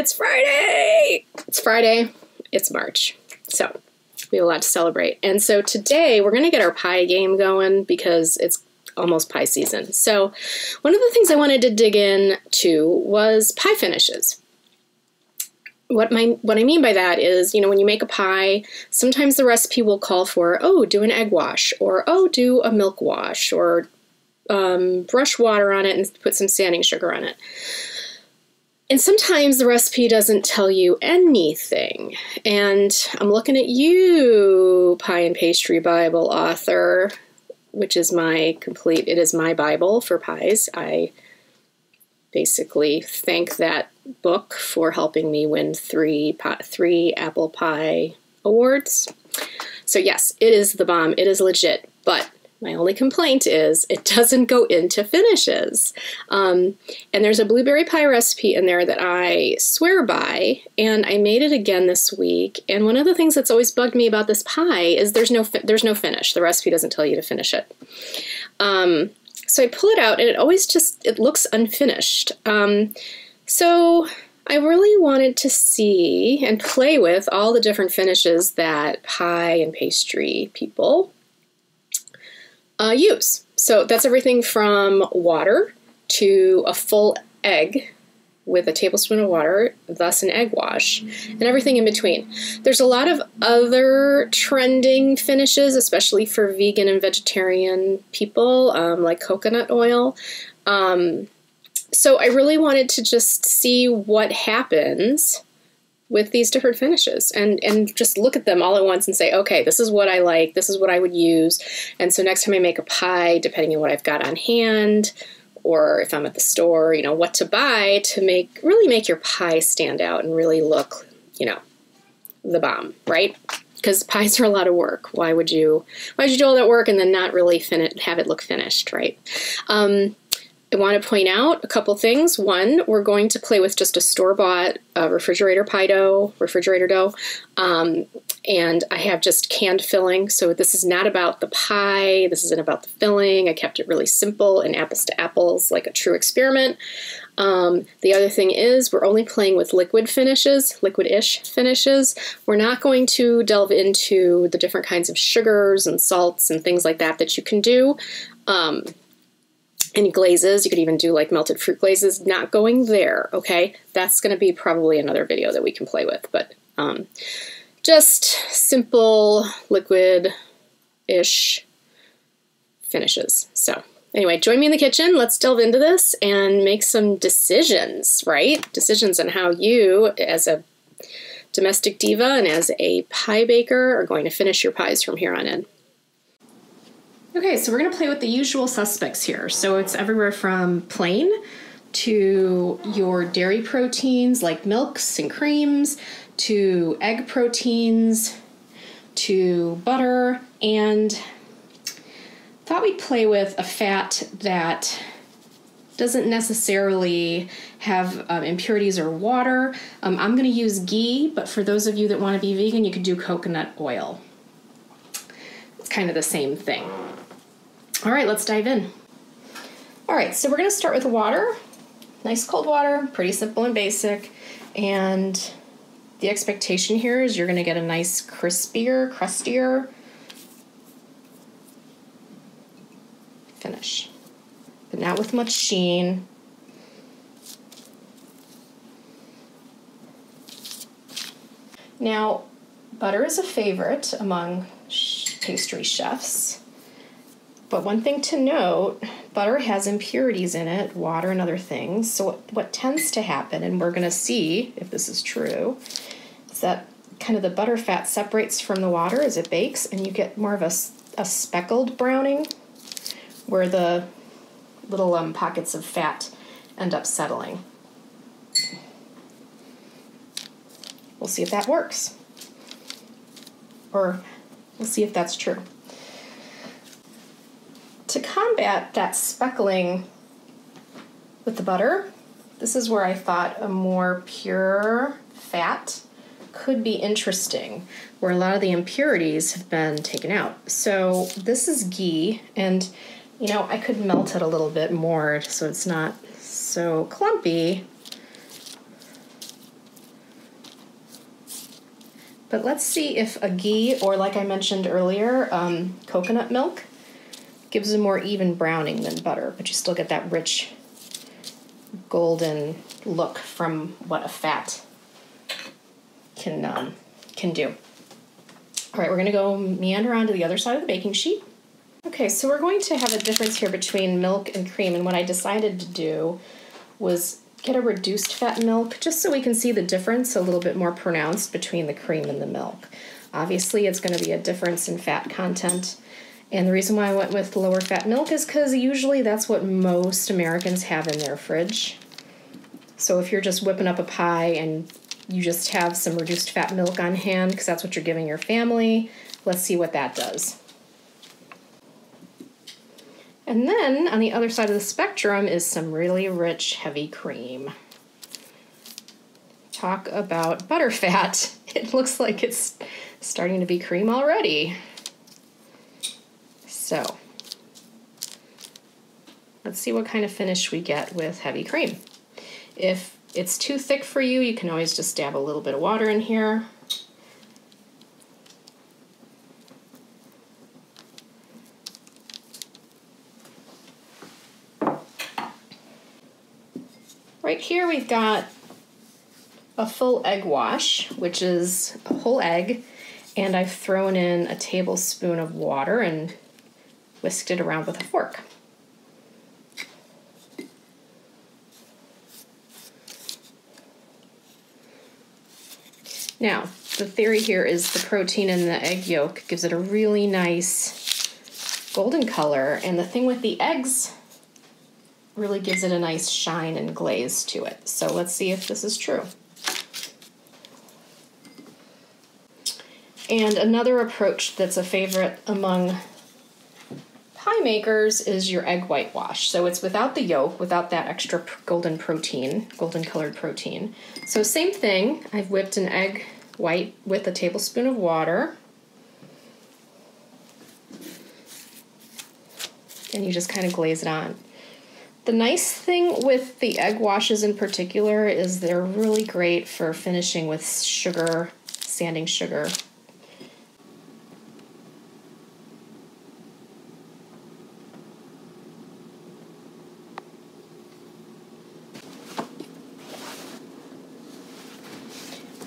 It's Friday. It's Friday. It's March. So we have a lot to celebrate. And so today we're going to get our pie game going because it's almost pie season. So one of the things I wanted to dig in to was pie finishes. What my what I mean by that is, you know, when you make a pie, sometimes the recipe will call for, oh, do an egg wash, or oh, do a milk wash, or um, brush water on it and put some sanding sugar on it. And sometimes the recipe doesn't tell you anything. And I'm looking at you, Pie and Pastry Bible author, which is my complete, it is my Bible for pies. I basically thank that book for helping me win three, three apple pie awards. So, yes, it is the bomb. It is legit. But my only complaint is it doesn't go into finishes. Um, and there's a blueberry pie recipe in there that I swear by, and I made it again this week. And one of the things that's always bugged me about this pie is there's no there's no finish. The recipe doesn't tell you to finish it. Um, so I pull it out, and it always just it looks unfinished. Um, so I really wanted to see and play with all the different finishes that pie and pastry people uh, use. So that's everything from water to a full egg with a tablespoon of water, thus an egg wash, and everything in between. There's a lot of other trending finishes, especially for vegan and vegetarian people, um, like coconut oil. Um, so I really wanted to just see what happens with these different finishes. And and just look at them all at once and say okay this is what i like this is what i would use. And so next time i make a pie depending on what i've got on hand or if i'm at the store you know what to buy to make really make your pie stand out and really look you know the bomb right? Because pies are a lot of work. Why would you why would you do all that work and then not really fin- have it look finished right? Um, I want to point out a couple things. One, we're going to play with just a store bought uh, refrigerator pie dough, refrigerator dough. Um, and I have just canned filling. So this is not about the pie, this isn't about the filling. I kept it really simple and apples to apples, like a true experiment. Um, the other thing is, we're only playing with liquid finishes, liquid ish finishes. We're not going to delve into the different kinds of sugars and salts and things like that that you can do. Um, any glazes. You could even do like melted fruit glazes. Not going there, okay? That's going to be probably another video that we can play with, but um, just simple liquid-ish finishes. So anyway, join me in the kitchen. Let's delve into this and make some decisions, right? Decisions on how you, as a domestic diva and as a pie baker, are going to finish your pies from here on in. Okay, so we're going to play with the usual suspects here. So it's everywhere from plain to your dairy proteins like milks and creams, to egg proteins, to butter, and thought we'd play with a fat that doesn't necessarily have um, impurities or water. Um, I'm going to use ghee, but for those of you that want to be vegan, you could do coconut oil. It's kind of the same thing. All right, let's dive in. All right, so we're gonna start with water. Nice cold water, pretty simple and basic. And the expectation here is you're gonna get a nice crispier, crustier finish, but not with much sheen. Now, butter is a favorite among pastry chefs. But one thing to note butter has impurities in it, water and other things. So, what, what tends to happen, and we're going to see if this is true, is that kind of the butter fat separates from the water as it bakes, and you get more of a, a speckled browning where the little um, pockets of fat end up settling. We'll see if that works. Or we'll see if that's true to combat that speckling with the butter, this is where I thought a more pure fat could be interesting, where a lot of the impurities have been taken out. So this is ghee, and you know, I could melt it a little bit more so it's not so clumpy. But let's see if a ghee, or like I mentioned earlier, um, coconut milk, gives a more even browning than butter, but you still get that rich golden look from what a fat can um, can do. All right, we're gonna go meander onto the other side of the baking sheet. Okay, so we're going to have a difference here between milk and cream, and what I decided to do was get a reduced fat milk just so we can see the difference a little bit more pronounced between the cream and the milk. Obviously, it's going to be a difference in fat content. And the reason why I went with lower fat milk is because usually that's what most Americans have in their fridge. So if you're just whipping up a pie and you just have some reduced fat milk on hand because that's what you're giving your family, let's see what that does. And then on the other side of the spectrum is some really rich, heavy cream. Talk about butterfat. It looks like it's starting to be cream already. So, let's see what kind of finish we get with heavy cream. If it's too thick for you, you can always just dab a little bit of water in here. Right here we've got a full egg wash, which is a whole egg, and I've thrown in a tablespoon of water and whisked it around with a fork. Now, the theory here is the protein in the egg yolk gives it a really nice golden color, and the thing with the eggs really gives it a nice shine and glaze to it. So let's see if this is true. And another approach that's a favorite among pie makers is your egg whitewash. So it's without the yolk, without that extra golden protein, golden colored protein. So same thing, I've whipped an egg white with a tablespoon of water. And you just kind of glaze it on. The nice thing with the egg washes in particular is they're really great for finishing with sugar, sanding sugar.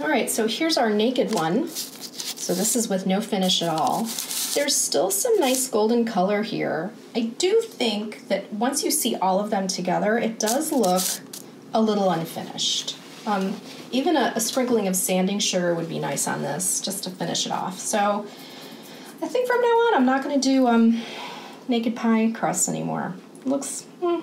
All right, so here's our naked one. So this is with no finish at all. There's still some nice golden color here. I do think that once you see all of them together, it does look a little unfinished. Um, even a, a, sprinkling of sanding sugar would be nice on this, just to finish it off. So I think from now on, I'm not going to do um, naked pie crust anymore. looks, hmm,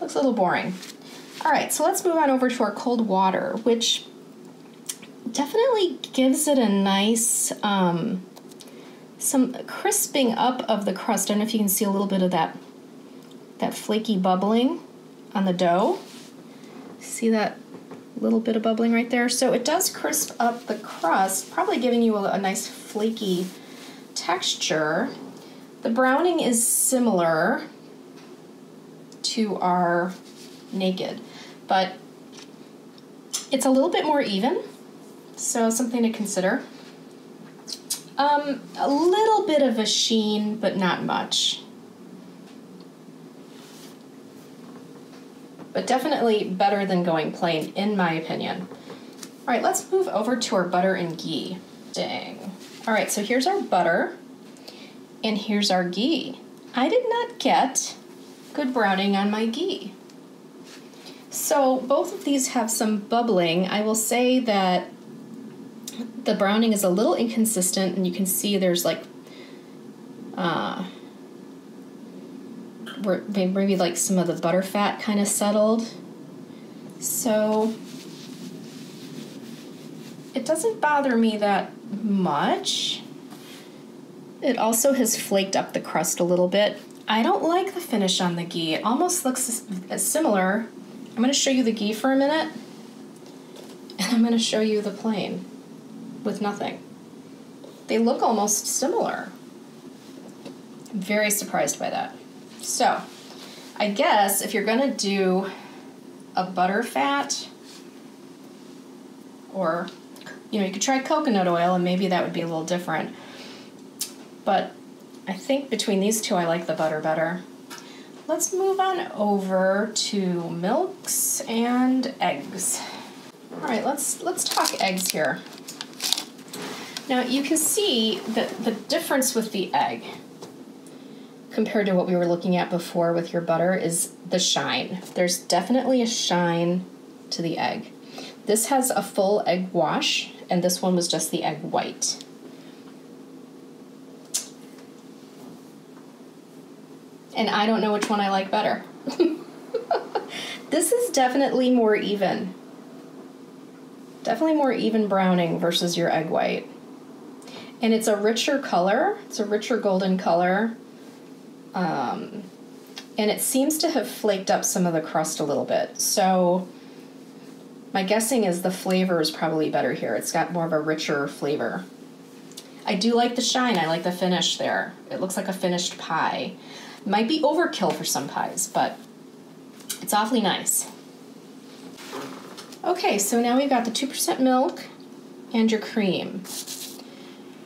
looks a little boring. All right, so let's move on over to our cold water, which definitely gives it a nice um, some crisping up of the crust. I don't know if you can see a little bit of that that flaky bubbling on the dough. See that little bit of bubbling right there? So it does crisp up the crust, probably giving you a, a nice flaky texture. The browning is similar to our naked, but it's a little bit more even, so something to consider. Um, a little bit of a sheen, but not much. But definitely better than going plain, in my opinion. All right, let's move over to our butter and ghee. Dang. All right, so here's our butter, and here's our ghee. I did not get good browning on my ghee. So both of these have some bubbling. I will say that the browning is a little inconsistent, and you can see there's like uh, maybe like some of the butter fat kind of settled. So it doesn't bother me that much. It also has flaked up the crust a little bit. I don't like the finish on the ghee. It almost looks similar. I'm going to show you the ghee for a minute, and I'm going to show you the plain with nothing. They look almost similar. I'm very surprised by that. So, I guess if you're to do a butter fat or you know, you could try coconut oil and maybe that would be a little different. But I think between these two, I like the butter better. Let's move on over to milks and eggs. All right, let's let's talk eggs here. Now you can see that the difference with the egg compared to what we were looking at before with your butter is the shine. There's definitely a shine to the egg. This has a full egg wash, and this one was just the egg white. And I don't know which one I like better. this is definitely more even. Definitely more even browning versus your egg white. And it's a richer color, it's a richer golden color. Um, and it seems to have flaked up some of the crust a little bit. So my guessing is the flavor is probably better here. It's got more of a richer flavor. I do like the shine. I like the finish there. It looks like a finished pie. Might be overkill for some pies, but it's awfully nice. Okay, so now we've got the 2% milk and your cream.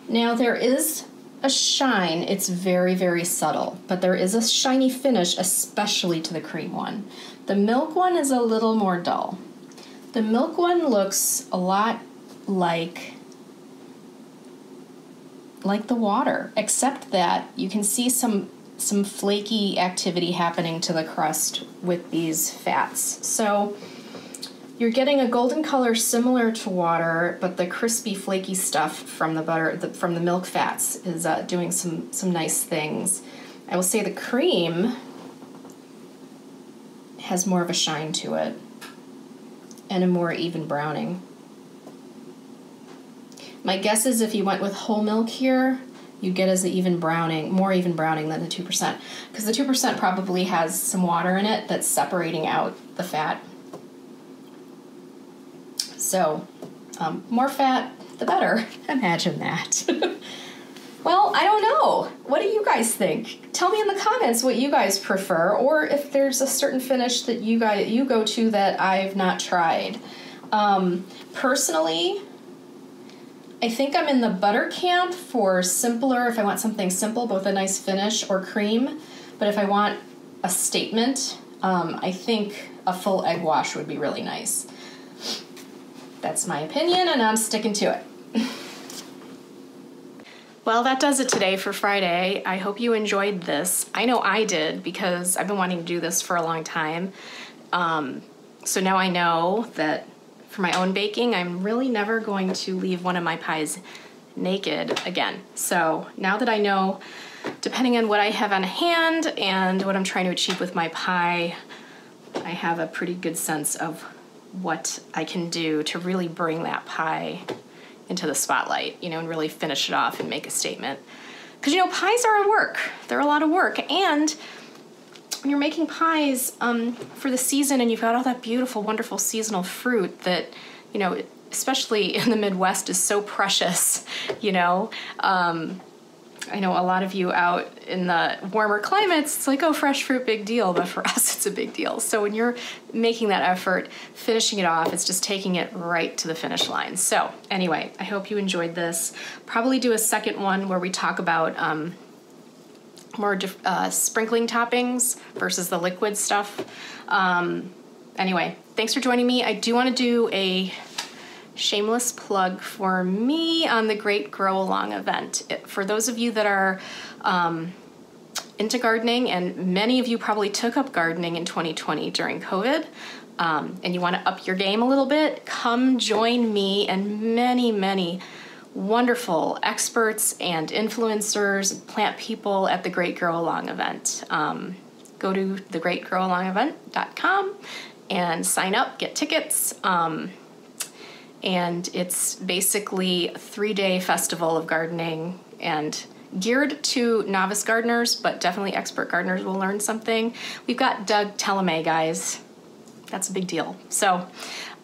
Now there is a shine, it's very, very subtle, but there is a shiny finish, especially to the cream one. The milk one is a little more dull. The milk one looks a lot like like the water, except that you can see some some flaky activity happening to the crust with these fats. So you're getting a golden color similar to water, but the crispy, flaky stuff from the butter, the, from the milk fats, is uh, doing some some nice things. I will say the cream has more of a shine to it and a more even browning. My guess is if you went with whole milk here, you get as an even browning, more even browning than the 2%. Because the 2% probably has some water in it that's separating out the fat so, um, more fat, the better. Imagine that. well, I don't know. What do you guys think? Tell me in the comments what you guys prefer, or if there's a certain finish that you guys you go to that I've not tried. Um, personally, I think I'm in the butter camp for simpler. If I want something simple, both a nice finish or cream, but if I want a statement, um, I think a full egg wash would be really nice. That's my opinion, and I'm sticking to it. Well, that does it today for Friday. I hope you enjoyed this. I know I did because I've been wanting to do this for a long time. Um, so now I know that for my own baking, I'm really never going to leave one of my pies naked again. So now that I know, depending on what I have on hand and what I'm trying to achieve with my pie, I have a pretty good sense of what I can do to really bring that pie into the spotlight, you know, and really finish it off and make a statement. Because, you know, pies are a work, they're a lot of work. And when you're making pies um, for the season and you've got all that beautiful, wonderful seasonal fruit that, you know, especially in the Midwest is so precious, you know. Um, I know a lot of you out in the warmer climates, it's like, oh, fresh fruit, big deal. But for us, it's a big deal. So when you're making that effort, finishing it off, it's just taking it right to the finish line. So, anyway, I hope you enjoyed this. Probably do a second one where we talk about um, more uh, sprinkling toppings versus the liquid stuff. Um, anyway, thanks for joining me. I do want to do a shameless plug for me on the Great Grow Along event. For those of you that are um, into gardening, and many of you probably took up gardening in 2020 during COVID, um, and you want to up your game a little bit, come join me and many, many wonderful experts and influencers, plant people at the Great Grow Along event. Um, go to thegreatgrowalongevent.com and sign up, get tickets. Um, and it's basically a three day festival of gardening and geared to novice gardeners, but definitely expert gardeners will learn something. We've got Doug Tallamy, guys. That's a big deal. So,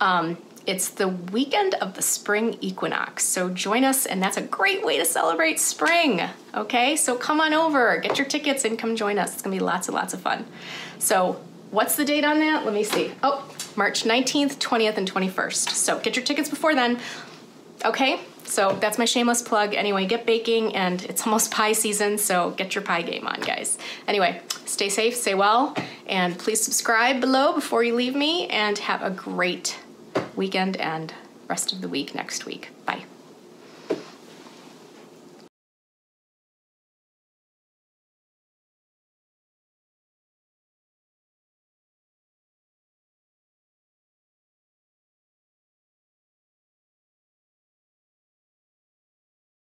um, it's the weekend of the spring equinox. So join us, and that's a great way to celebrate spring. Okay, so come on over, get your tickets, and come join us. It's gonna be lots and lots of fun. So, what's the date on that? Let me see. Oh, March 19th, 20th, and 21st. So get your tickets before then. Okay, so that's my shameless plug. Anyway, get baking, and it's almost pie season, so get your pie game on, guys. Anyway, stay safe, stay well, and please subscribe below before you leave me, and have a great weekend and rest of the week next week. Bye.